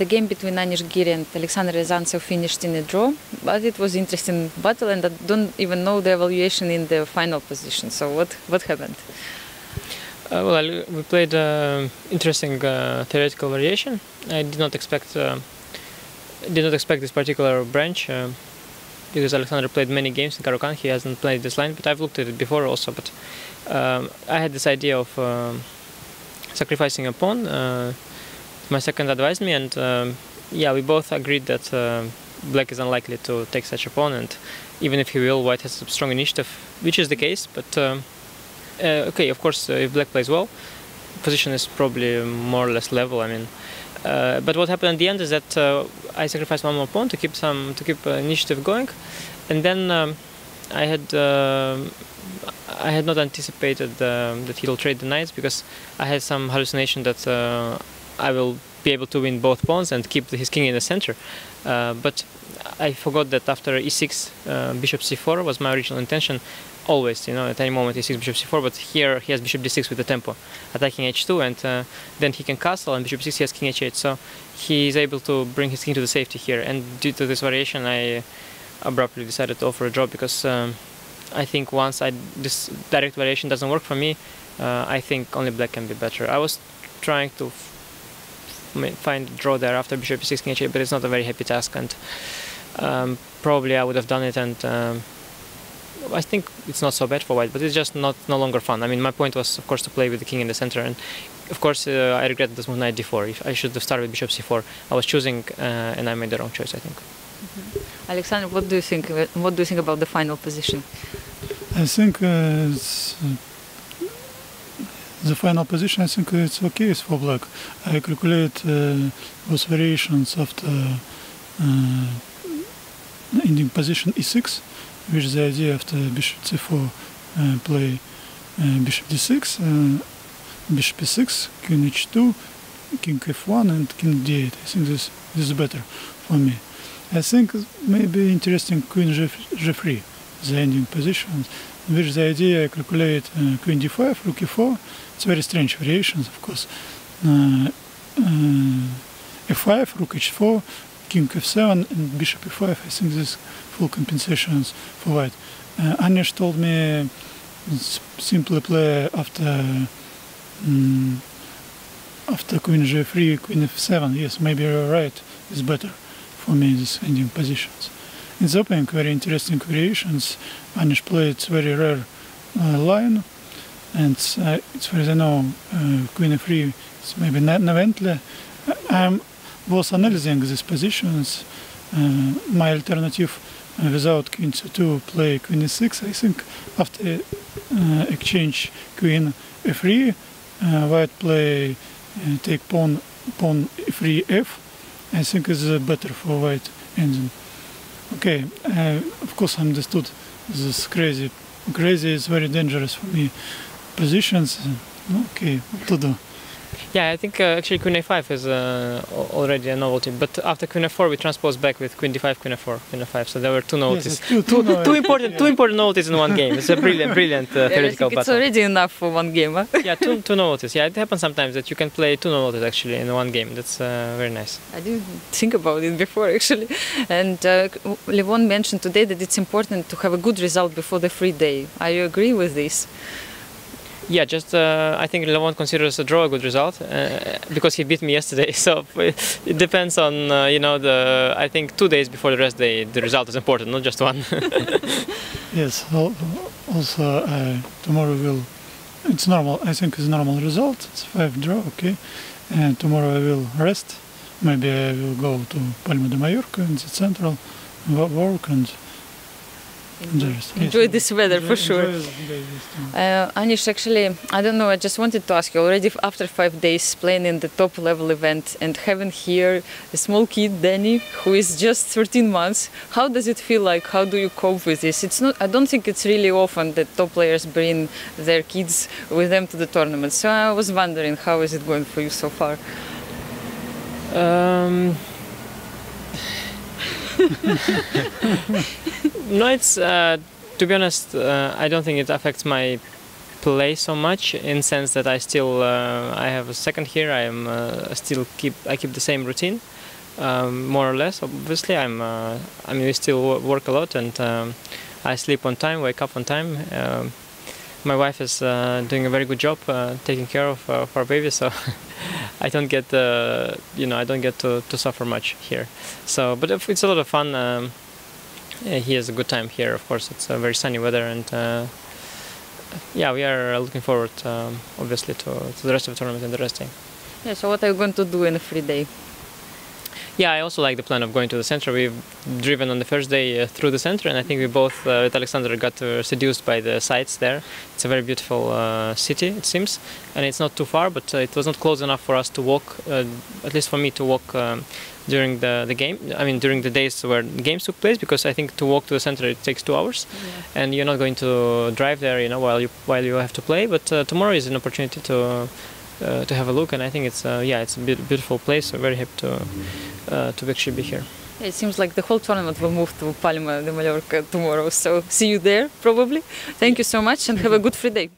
the game between Anish Giri and Alexander Ryazantsev finished in a draw, but it was interesting battle, and I don't even know the evaluation in the final position. So what what happened? Uh, well, we played uh, interesting uh, theoretical variation. I did not expect uh, did not expect this particular branch uh, because Alexander played many games in Caro-Kann. He hasn't played this line, but I've looked at it before also. But um, I had this idea of um, sacrificing a pawn. My second advised me, and um, yeah, we both agreed that uh, black is unlikely to take such a pawn, and even if he will, white has a strong initiative, which is the case. But um, uh, okay, of course, uh, if black plays well, position is probably more or less level. I mean. Uh, but what happened at the end is that uh, I sacrificed one more pawn to keep some to keep uh, initiative going, and then um, I had um, I had not anticipated that he'll trade the knights because I had some hallucination that I will be able to win both pawns and keep his king in the center. Uh, but I forgot that after e6, uh, bishop c4 was my original intention. Always, you know, at any moment e6, bishop c4. But here he has bishop d6 with the tempo, attacking h2, and uh, then he can castle, and bishop 6 he has king h8. So he is able to bring his king to the safety here. And due to this variation, I abruptly decided to offer a draw because um, I think once I this direct variation doesn't work for me, uh, I think only black can be better. I was trying to find draw there after bishop e6 king h8, but it's not a very happy task, and um, probably I would have done it, and um, I think it's not so bad for white, but it's just not no longer fun. I mean, my point was, of course, to play with the king in the center, and of course, uh, I regret this move knight d4. If I should have started with bishop c4, I was choosing, uh, and I made the wrong choice, I think. Mm -hmm. Alexander, what do you think? What do you think about the final position? I think uh, the final position, I think it's okay for black. I calculate uh, those variations after uh, ending position e6, which is the idea after bishop c4 uh, play uh, bishop d6, uh, bishop e6, king h2, king f1 and king d8. I think this, this is better for me. I think maybe interesting queen g3, the ending position, which the idea I calculate uh, queen d5, rook e4, it's very strange variations, of course. Uh, uh, f5, rook h4, king f7, and bishop e5. I think this full compensations for white. Uh, Anish told me simply play after um, after queen g3, queen f7. Yes, maybe you're right. It's better for me these ending positions. In opening, very interesting variations. Anish played very rare uh, line and uh, as far as I know, uh, Queen f3 is maybe Neventli. I was analyzing these positions. Uh, my alternative uh, without Queen c2 play Queen e6. I think after uh, exchange Queen f3, uh, White play take pawn pawn e3 f. I think is better for White engine. Okay, uh, of course I understood this crazy. Crazy is very dangerous for me positions. Uh, okay, what to do? Yeah, I think uh, actually Queen a5 is uh, already a novelty, but after Queen a4 we transpose back with Queen d5, Queen a4, Queen a5. So there were two novelties, yes, two, two, two, two, important, yeah. two important novelties in one game. It's a brilliant, brilliant uh, yeah, theoretical I think battle. It's already enough for one game. Huh? yeah, two, two novelties. Yeah, it happens sometimes that you can play two novelties actually in one game. That's uh, very nice. I didn't think about it before actually. And uh, Levon mentioned today that it's important to have a good result before the free day. Are you agree with this? Yeah, just uh, I think Levon considers a draw a good result uh, because he beat me yesterday. So it depends on uh, you know the I think two days before the rest day the result is important, not just one. yes. Also, uh, tomorrow will it's normal. I think it's normal result. It's five draw. Okay, and tomorrow I will rest. Maybe I will go to Palma de Mallorca in the central work and enjoy, enjoy this weather enjoy, for sure. Uh, Anish, actually, I don't know. I just wanted to ask you already after five days playing in the top level event and having here a small kid, Danny, who is just 13 months. How does it feel like? How do you cope with this? It's not. I don't think it's really often that top players bring their kids with them to the tournament. So I was wondering, how is it going for you so far? Um, no, it's uh, to be honest. Uh, I don't think it affects my play so much in sense that I still uh, I have a second here. I am uh, still keep I keep the same routine, um, more or less. Obviously, I'm I mean we still work a lot and um, I sleep on time, wake up on time. Um, my wife is uh, doing a very good job uh, taking care of, of our baby, so I don't get you know I don't get to, to suffer much here. So, but it's a lot of fun. Um, he has a good time here. Of course, it's very sunny weather and yeah, we are looking forward, um, obviously, to, to, the rest of the tournament and the resting. Yeah. So, what are you going to do in a free day? Yeah, I also like the plan of going to the center. We've driven on the first day uh, through the center, and I think we both, uh, with Alexander, got uh, seduced by the sights there. It's a very beautiful uh, city, it seems, and it's not too far, but uh, it was not close enough for us to walk, uh, at least for me to walk um, during the, the game. I mean, during the days where the games took place, because I think to walk to the center it takes two hours, yeah. and you're not going to drive there, you know, while you while you have to play. But tomorrow is an opportunity to uh, to have a look. And I think it's uh, yeah, it's a beautiful place. I'm very happy to uh, to actually be here. It seems like the whole tournament will move to Palma de Mallorca tomorrow. So see you there probably. Thank you so much and have a good free day.